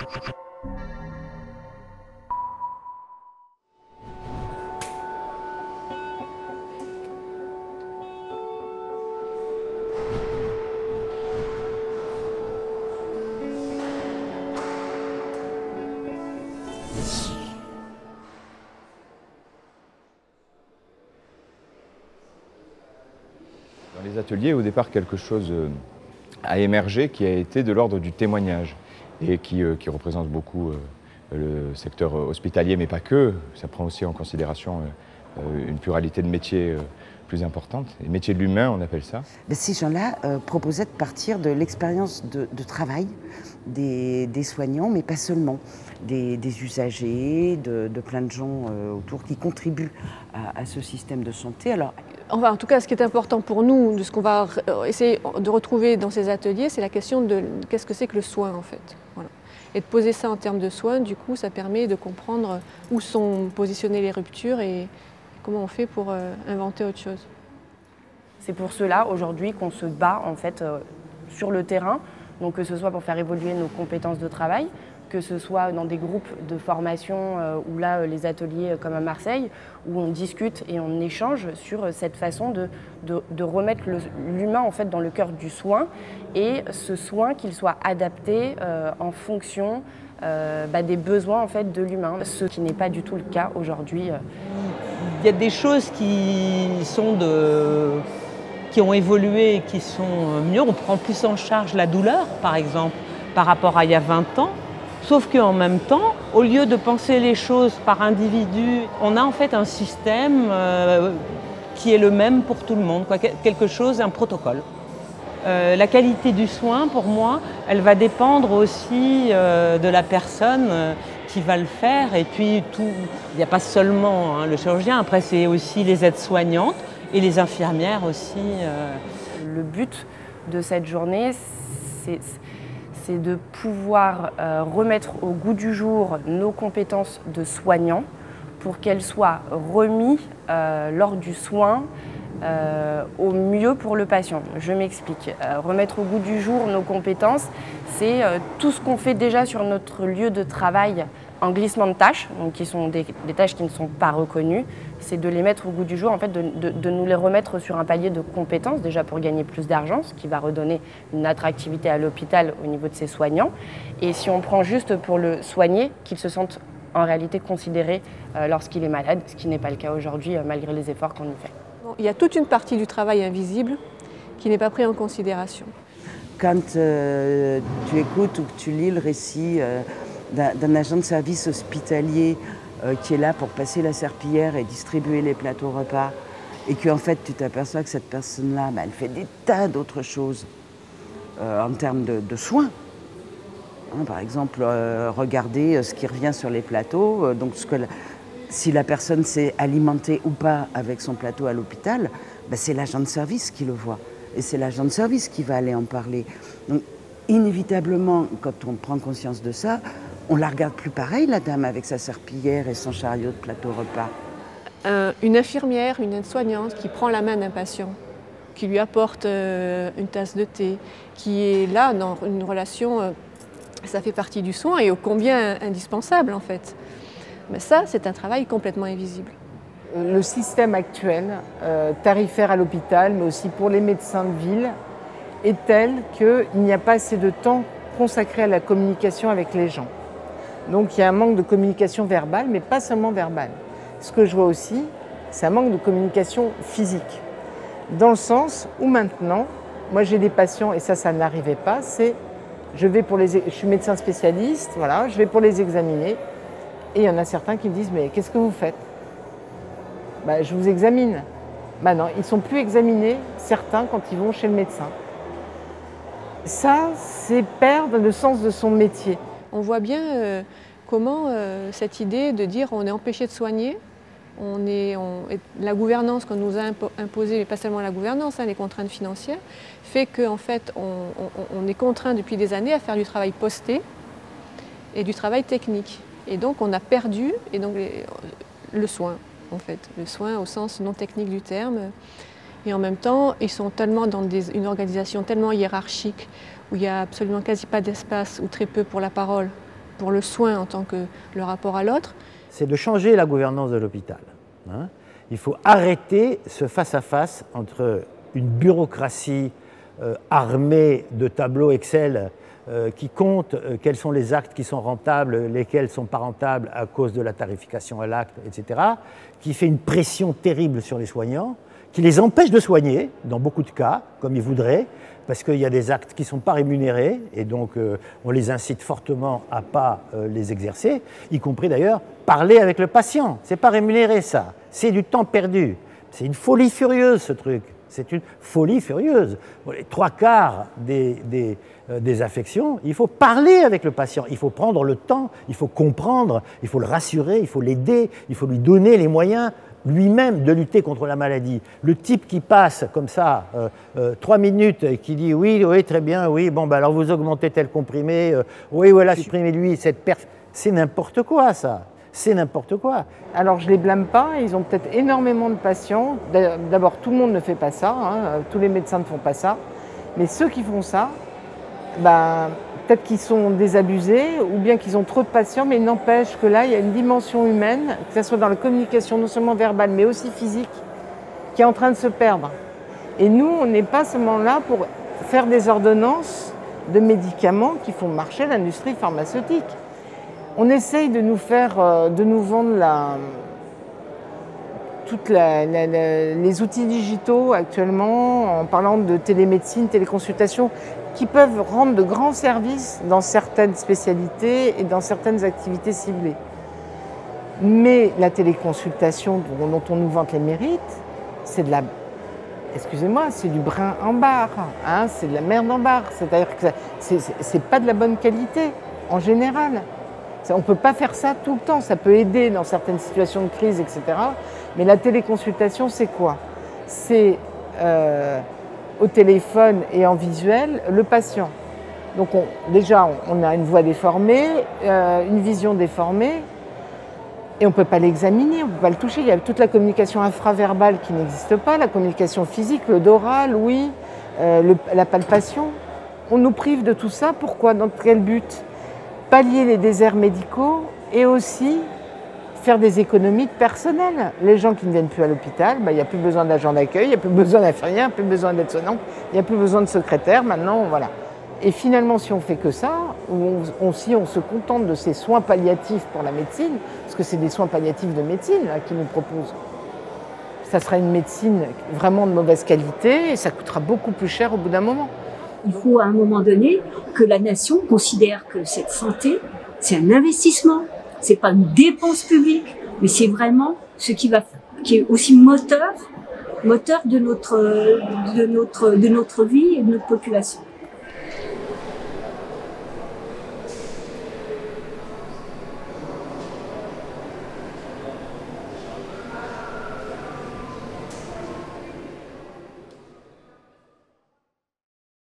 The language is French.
Dans les ateliers, au départ, quelque chose euh, a émergé qui a été de l'ordre du témoignage et qui, euh, qui représente beaucoup euh, le secteur hospitalier, mais pas que. Ça prend aussi en considération une pluralité de métiers plus importante. Les métiers de l'humain, on appelle ça. Ben, ces gens-là proposaient de partir de l'expérience de, travail des, soignants, mais pas seulement, des, usagers, de, de, plein de gens autour qui contribuent à, à, ce système de santé. Alors, En tout cas, ce qui est important pour nous, de ce qu'on va essayer de retrouver dans ces ateliers, c'est la question de qu'est-ce que c'est que le soin en fait. Et de poser ça en termes de soins, du coup, ça permet de comprendre où sont positionnées les ruptures et comment on fait pour euh, inventer autre chose. C'est pour cela aujourd'hui qu'on se bat en fait euh, sur le terrain, donc que ce soit pour faire évoluer nos compétences de travail, que ce soit dans des groupes de formation euh, ou là euh, les ateliers euh, comme à Marseille, où on discute et on échange sur cette façon de, de, remettre l'humain en fait dans le cœur du soin et ce soin qu'il soit adapté en fonction bah, des besoins en fait de l'humain, ce qui n'est pas du tout le cas aujourd'hui. Il y a des choses qui sont de qui ont évolué qui sont mieux. On prend plus en charge la douleur, par exemple, par rapport à il y a 20 ans. Sauf qu'en même temps, au lieu de penser les choses par individu, on a en fait un système euh, qui est le même pour tout le monde, quelque chose, un protocole. Euh, la qualité du soin, pour moi, elle va dépendre aussi euh, de la personne qui va le faire. Et puis, il n'y a pas seulement hein, le chirurgien, après, c'est aussi les aides-soignantes et les infirmières aussi. Le but de cette journée, c'est c'est de pouvoir euh, remettre au goût du jour nos compétences de soignants pour qu'elles soient remises euh, lors du soin euh, au mieux pour le patient. Je m'explique. Remettre au goût du jour nos compétences, c'est tout ce qu'on fait déjà sur notre lieu de travail en glissement de tâches, donc qui sont des, des tâches qui ne sont pas reconnues, c'est de les mettre au goût du jour, en fait, de, de, de, nous les remettre sur un palier de compétences, déjà pour gagner plus d'argent, ce qui va redonner une attractivité à l'hôpital au niveau de ses soignants. Et si on prend juste pour le soigner, qu'il se sente en réalité considéré euh, lorsqu'il est malade, ce qui n'est pas le cas aujourd'hui, euh, malgré les efforts qu'on y fait. Il y a toute une partie du travail invisible qui n'est pas pris en considération. Quand euh, tu écoutes ou que tu lis le récit euh, d'un agent de service hospitalier euh, qui est là pour passer la serpillière et distribuer les plateaux repas, et qu'en fait tu t'aperçois que cette personne-là, bah, elle fait des tas d'autres choses euh, en termes de, soins. Hein, par exemple, euh, regarder ce qui revient sur les plateaux, donc que si la personne s'est alimentée ou pas avec son plateau à l'hôpital, bah, c'est l'agent de service qui le voit. Et c'est l'agent de service qui va aller en parler. Donc, inévitablement, quand on prend conscience de ça, on la regarde plus pareil, la dame, avec sa serpillière et son chariot de plateau repas. Euh, une infirmière, une aide-soignante qui prend la main d'un patient, qui lui apporte euh, une tasse de thé, qui est là dans une relation, euh, ça fait partie du soin et ô combien indispensable en fait. Mais ça, c'est un travail complètement invisible. Le système actuel, euh, tarifaire à l'hôpital, mais aussi pour les médecins de ville, est tel qu'il n'y a pas assez de temps consacré à la communication avec les gens. Donc il y a un manque de communication verbale, mais pas seulement verbale. Ce que je vois aussi, c'est un manque de communication physique. Dans le sens où maintenant, moi j'ai des patients, et ça, ça n'arrivait pas, c'est je vais pour les, je suis médecin spécialiste, voilà, je vais pour les examiner, et il y en a certains qui me disent mais qu'est-ce que vous faites? Bah, Je vous examine. Bah non, ils sont plus examinés, certains, quand ils vont chez le médecin. Ça, c'est perdre le sens de son métier. On voit bien euh, comment euh, cette idée de dire on est empêché de soigner, la gouvernance qu'on nous a impo imposée, mais pas seulement la gouvernance, hein, les contraintes financières, fait qu'en fait on, est contraint depuis des années à faire du travail posté et du travail technique. Et donc on a perdu et donc, le soin, en fait, le soin au sens non technique du terme. Et en même temps, ils sont tellement dans une organisation tellement hiérarchique où il n'y a absolument quasi pas d'espace ou très peu pour la parole pour le soin en tant que le rapport à l'autre. C'est de changer la gouvernance de l'hôpital. Hein. Il faut arrêter ce face-à-face entre une bureaucratie euh, armée de tableaux Excel euh, qui compte euh, quels sont les actes qui sont rentables, lesquels ne sont pas rentables à cause de la tarification à l'acte, etc., qui fait une pression terrible sur les soignants, qui les empêche de soigner, dans beaucoup de cas, comme ils voudraient, parce qu'il y a des actes qui ne sont pas rémunérés, et donc euh, on les incite fortement à ne pas les exercer, y compris d'ailleurs parler avec le patient. Ce n'est pas rémunéré ça, c'est du temps perdu. C'est une folie furieuse ce truc. C'est une folie furieuse. trois quarts des, euh, des, affections, il faut parler avec le patient, il faut prendre le temps, il faut comprendre, il faut le rassurer, il faut l'aider, il faut lui donner les moyens lui-même de lutter contre la maladie. Le type qui passe comme ça euh, euh, trois minutes et qui dit oui, oui, très bien, oui, bon, bah, alors vous augmentez tel comprimé, oui, voilà, supprimez-lui cette perf. C'est n'importe quoi ça c'est n'importe quoi. Alors je ne les blâme pas, ils ont peut-être énormément de patients. D'abord, tout le monde ne fait pas ça, hein. tous les médecins ne font pas ça. Mais ceux qui font ça, ben, peut-être qu'ils sont désabusés ou bien qu'ils ont trop de patients, mais n'empêche que là, il y a une dimension humaine, que ce soit dans la communication non seulement verbale, mais aussi physique, qui est en train de se perdre. Et nous, on n'est pas seulement là pour faire des ordonnances de médicaments qui font marcher l'industrie pharmaceutique. On essaye de nous faire, euh, de nous vendre la, les outils digitaux actuellement, en parlant de télémédecine, téléconsultation, qui peuvent rendre de grands services dans certaines spécialités et dans certaines activités ciblées. Mais la téléconsultation dont on nous vante les mérites, c'est de la excusez-moi, c'est du brin en barre, hein, c'est de la merde en barre. C'est-à-dire que c'est pas de la bonne qualité en général. On ne peut pas faire ça tout le temps. Ça peut aider dans certaines situations de crise, etc. Mais la téléconsultation, c'est quoi? C'est euh, au téléphone et en visuel le patient. Donc déjà, on a une voix déformée, euh, une vision déformée, et on ne peut pas l'examiner, on ne peut pas le toucher. Il y a toute la communication infraverbale qui n'existe pas, la communication physique, le doral, oui, euh, la palpation. On nous prive de tout ça. Pourquoi? Dans quel but? Pallier les déserts médicaux et aussi faire des économies personnelles. Les gens qui ne viennent plus à l'hôpital, bah, il n'y a plus besoin d'agent d'accueil, il n'y a plus besoin d'infirmière, il n'y a plus besoin d'aide soignante, il n'y a plus besoin de secrétaire. Maintenant, voilà. Et finalement, si on fait que ça, ou si on se contente de ces soins palliatifs pour la médecine, parce que c'est des soins palliatifs de médecine qui nous proposent, ça sera une médecine vraiment de mauvaise qualité et ça coûtera beaucoup plus cher au bout d'un moment. Il faut à un moment donné que la nation considère que cette santé, c'est un investissement, c'est pas une dépense publique, mais c'est vraiment ce qui va, qui est aussi moteur, moteur de notre, de notre, de notre vie et de notre population.